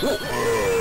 Whoa!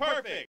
Perfect.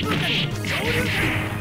Let's go.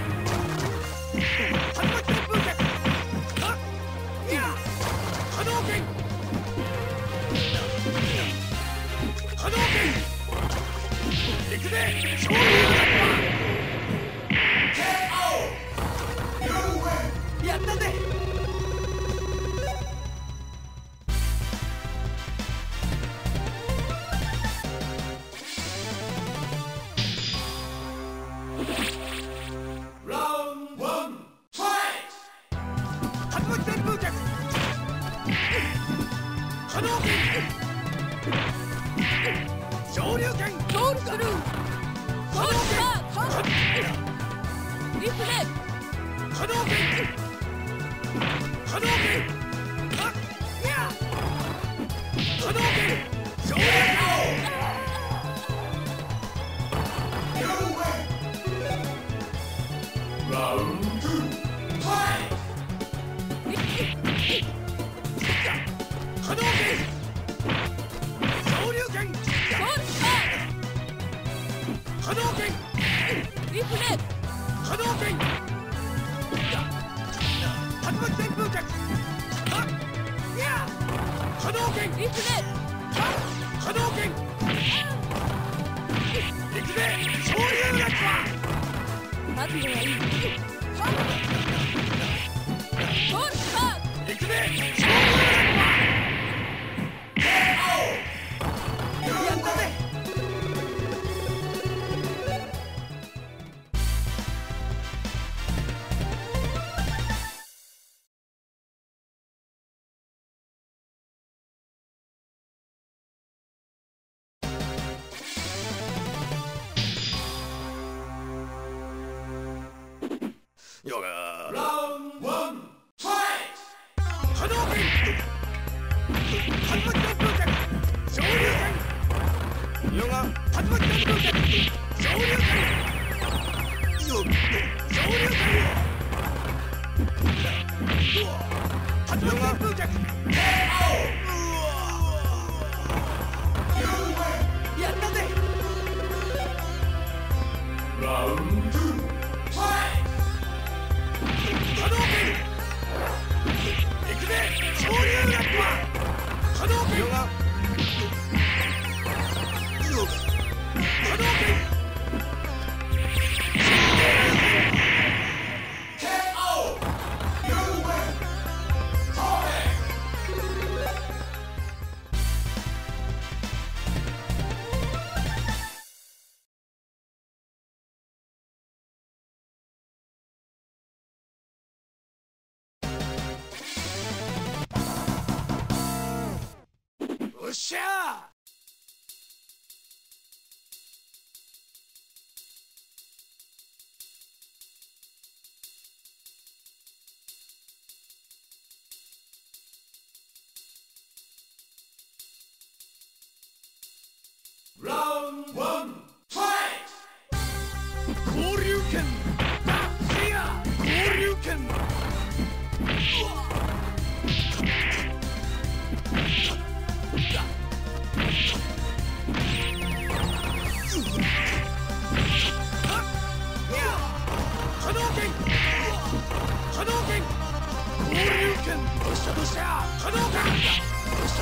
波動拳リプレイ。波動拳竜巻旋風脚波動拳リプレイ。波動拳行くぜ昇竜落波まずは。いいゴールスカー行くぜよが Round one. Fight! 波動拳竜巻旋風脚昇竜拳よが竜巻旋風脚昇竜拳よ昇竜拳竜巻旋風脚 You win! やったぜ Round two. Fight!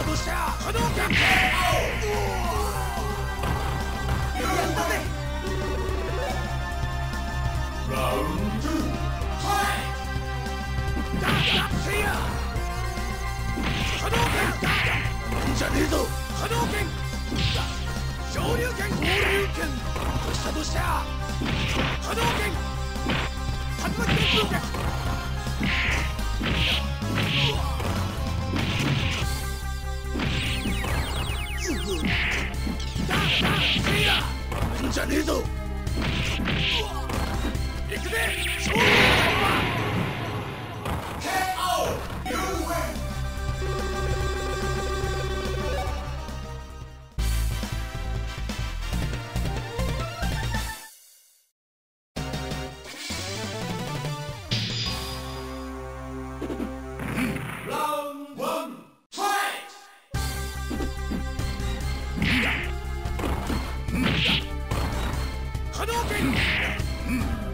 どうしたどうした波動拳やったぜ Round two. Fight! だだせや波動拳じゃねえぞ波動拳昇竜拳交流拳どうしたどうした波動拳竜巻旋風脚じゃねえぞ。行くぜ勝負！friendship. Hmm.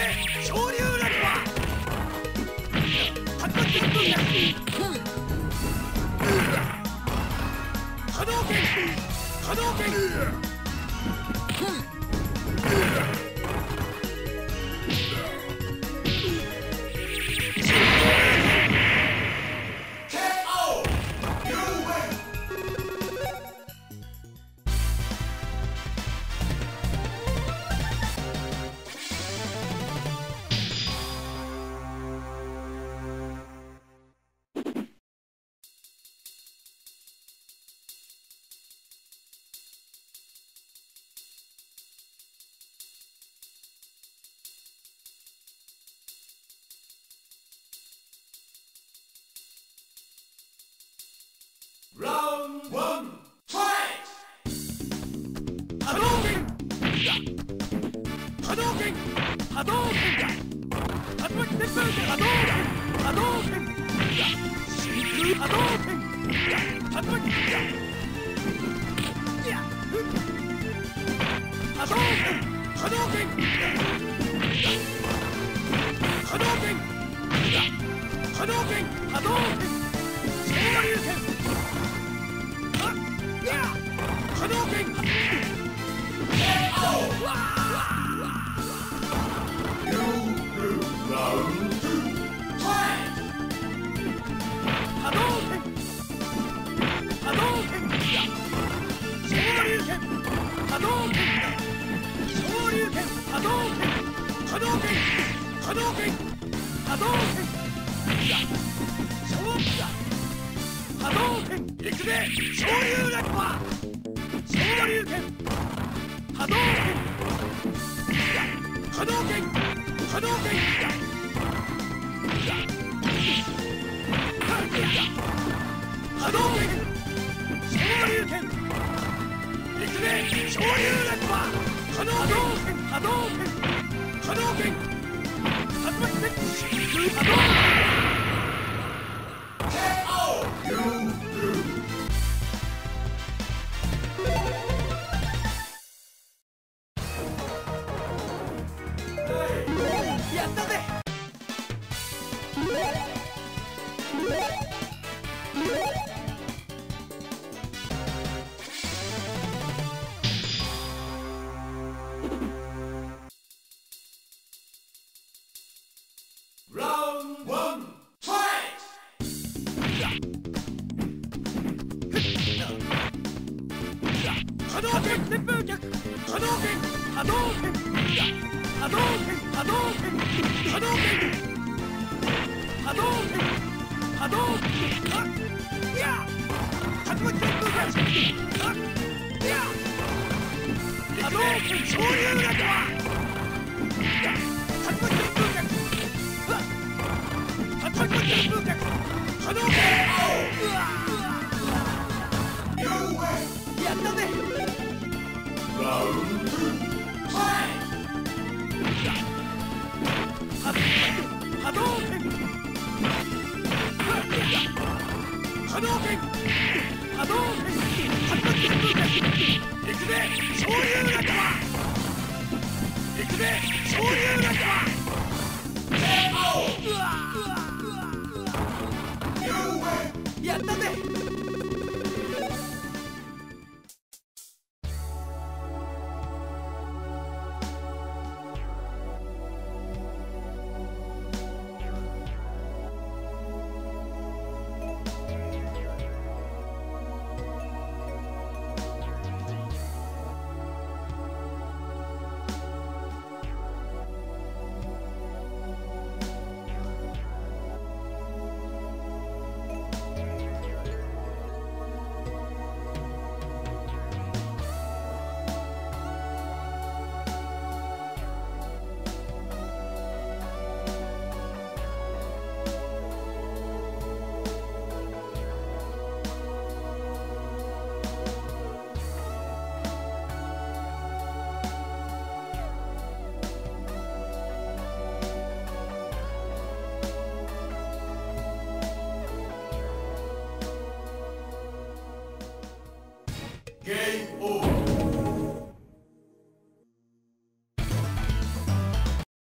で恐竜らは発達するんだ可動拳。可動拳。Oh, yeah.